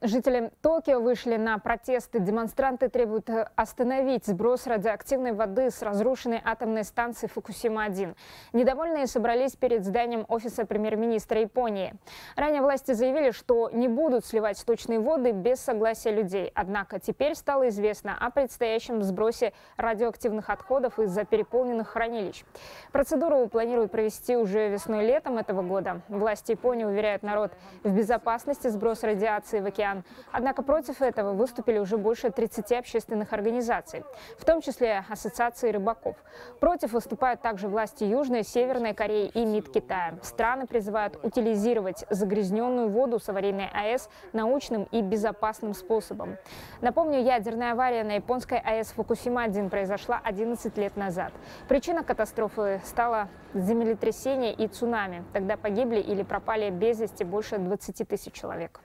Жители Токио вышли на протесты. Демонстранты требуют э, остановить сброс радиоактивной воды с разрушенной атомной станции Фукусима-1. Недовольные собрались перед зданием офиса премьер-министра Японии. Ранее власти заявили, что не будут сливать сточные воды без согласия людей. Однако теперь стало известно о предстоящем сбросе радиоактивных отходов из-за переполненных хранилищ. Процедуру планируют провести уже весной-летом этого года. Власти Японии уверяют народ в безопасности сброса радиации в океан. Однако против этого выступили уже больше 30 общественных организаций, в том числе Ассоциации рыбаков. Против выступают также власти Южной, Северной Кореи и МИД Китая. Страны призывают утилизировать загрязненную воду с аварийной АЭС научным и безопасным способом. Напомню, ядерная авария на японской АЭС Фукусима-1 произошла 11 лет назад. Причина катастрофы стала землетрясение и цунами. Тогда погибли или пропали без вести больше 20 тысяч человек.